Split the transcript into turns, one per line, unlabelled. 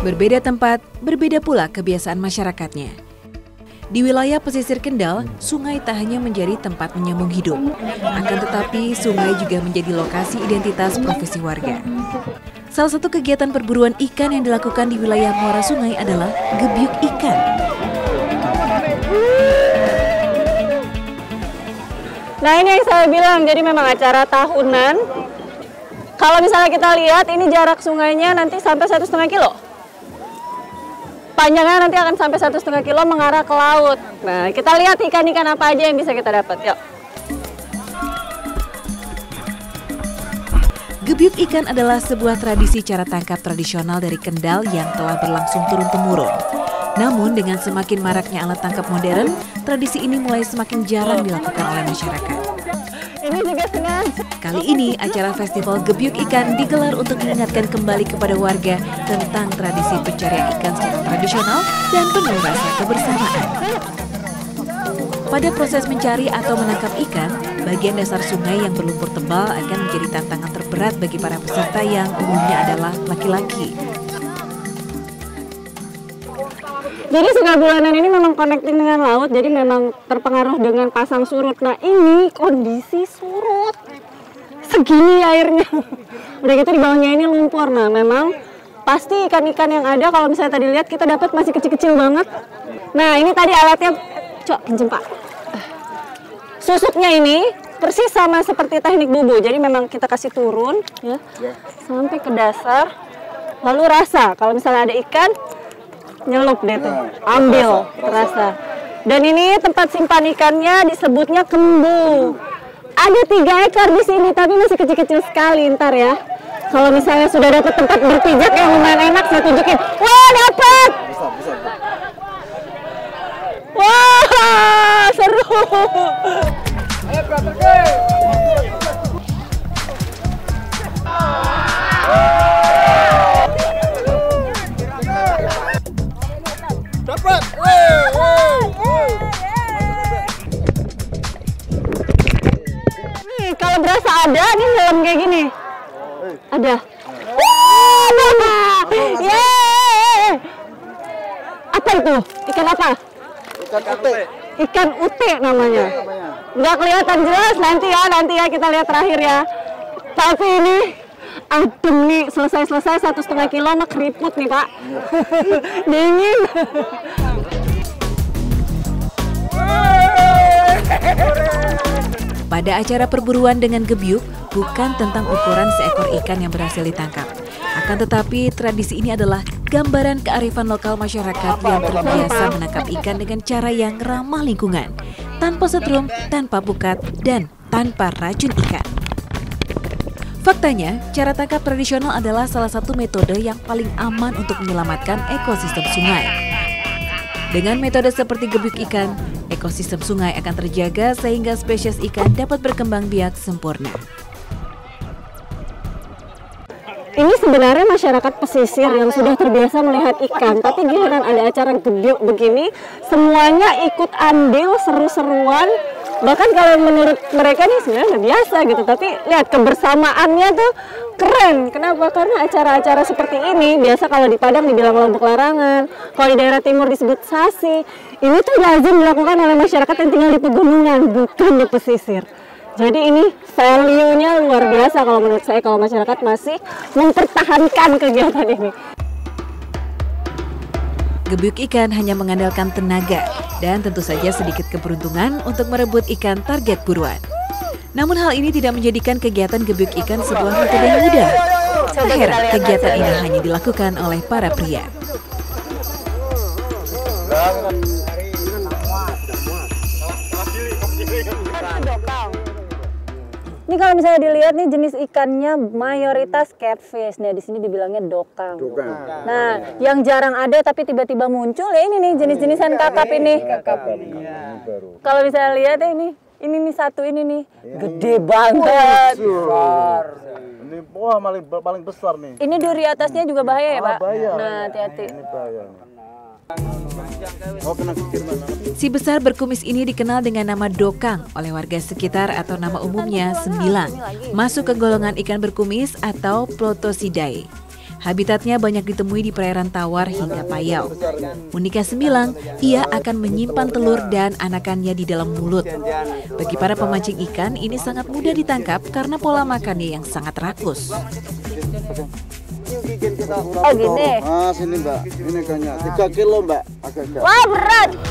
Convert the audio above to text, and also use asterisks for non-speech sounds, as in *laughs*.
Berbeda tempat, berbeda pula kebiasaan masyarakatnya. Di wilayah pesisir Kendal, sungai tak hanya menjadi tempat menyambung hidup, akan tetapi sungai juga menjadi lokasi identitas profesi warga. Salah satu kegiatan perburuan ikan yang dilakukan di wilayah muara sungai adalah gebyuk ikan.
Nah ini yang saya bilang, jadi memang acara tahunan. Kalau misalnya kita lihat, ini jarak sungainya nanti sampai satu setengah kilo panjangnya nanti akan sampai satu setengah kilo mengarah ke laut. Nah, kita lihat ikan-ikan apa aja yang bisa kita dapat. Yuk.
Gebyuk ikan adalah sebuah tradisi cara tangkap tradisional dari Kendal yang telah berlangsung turun-temurun. Namun dengan semakin maraknya alat tangkap modern, tradisi ini mulai semakin jarang dilakukan oleh masyarakat.
Ini juga.
Kali ini acara festival gebyuk ikan digelar untuk mengingatkan kembali kepada warga tentang tradisi pencarian ikan secara tradisional dan penuh rasa kebersamaan. Pada proses mencari atau menangkap ikan, bagian dasar sungai yang berlumpur tebal akan menjadi tantangan terberat bagi para peserta yang umumnya adalah laki-laki.
Jadi sungai bulanan ini memang connecting dengan laut, jadi memang terpengaruh dengan pasang surut. Nah ini kondisi surut, segini airnya. Udah gitu di bawahnya ini lumpur. Nah memang pasti ikan-ikan yang ada kalau misalnya tadi lihat kita dapat masih kecil-kecil banget. Nah ini tadi alatnya, cok kenceng pak. Susuknya ini persis sama seperti teknik bubu. Jadi memang kita kasih turun ya, sampai ke dasar. Lalu rasa, kalau misalnya ada ikan, nyelup deh tuh, ambil terasa. Dan ini tempat simpan ikannya disebutnya kembu. Ada tiga ekor di sini, tapi masih kecil-kecil sekali ntar ya. Kalau misalnya sudah dapat tempat berpijak yang lumayan enak, saya tunjukin. Wah, dapat! Wah, seru!
Dapat.
Dalam kayak gini. Ada. Yeay. Apa itu? Ikan apa?
Ikan ute.
Ikan ute namanya. Nggak kelihatan jelas nanti ya, nanti ya kita lihat terakhir ya. Tapi ini adem nih, selesai-selesai satu setengah kilo mah keriput nih pak. *laughs* Dingin.
Pada acara perburuan dengan gebyuk, bukan tentang ukuran seekor ikan yang berhasil ditangkap. Akan tetapi, tradisi ini adalah gambaran kearifan lokal masyarakat yang terbiasa menangkap ikan dengan cara yang ramah lingkungan, tanpa setrum, tanpa pukat, dan tanpa racun ikan. Faktanya, cara tangkap tradisional adalah salah satu metode yang paling aman untuk menyelamatkan ekosistem sungai. Dengan metode seperti gebyuk ikan, ekosistem sungai akan terjaga sehingga spesies ikan dapat berkembang biak sempurna.
Ini sebenarnya masyarakat pesisir yang sudah terbiasa melihat ikan, tapi giliran ada acara gebyuk begini, semuanya ikut andil seru-seruan. Bahkan kalau menurut mereka nih sebenarnya udah biasa gitu, tapi lihat kebersamaannya tuh keren. Kenapa? Karena acara-acara seperti ini biasa kalau di Padang dibilang kelompok larangan, kalau di daerah timur disebut sasi. Ini tuh lazim dilakukan oleh masyarakat yang tinggal di pegunungan, bukan di pesisir. Jadi ini value-nya luar biasa kalau menurut saya kalau masyarakat masih mempertahankan kegiatan ini.
Gebyuk ikan hanya mengandalkan tenaga dan tentu saja sedikit keberuntungan untuk merebut ikan target buruan. Namun hal ini tidak menjadikan kegiatan gebyuk ikan sebuah metode yang mudah. Tak heran kegiatan ini hanya dilakukan oleh para pria.
Ini kalau misalnya dilihat nih jenis ikannya mayoritas catfish. Nah, di sini dibilangnya dokang. Nah, yang jarang ada tapi tiba-tiba muncul ya ini nih jenis-jenisan kakap ini. Kalau misalnya lihat ya ini, ini nih satu ini nih, gede banget.
Ini wah paling paling besar nih.
Ini duri atasnya juga bahaya ya,
Ah,
Pak?
bahaya.
Nah, hati-hati.
Ini bahaya. nih.
Si besar berkumis ini dikenal dengan nama dokang oleh warga sekitar atau nama umumnya sembilang. Masuk ke golongan ikan berkumis atau Plotosidae. Habitatnya banyak ditemui di perairan tawar hingga payau. Uniknya sembilang, ia akan menyimpan telur dan anakannya di dalam mulut. Bagi para pemancing ikan, ini sangat mudah ditangkap karena pola makannya yang sangat rakus.
Oh gini.
Ah, sini mbak. Ini kayaknya 3 kilo mbak. А
как? Побрать!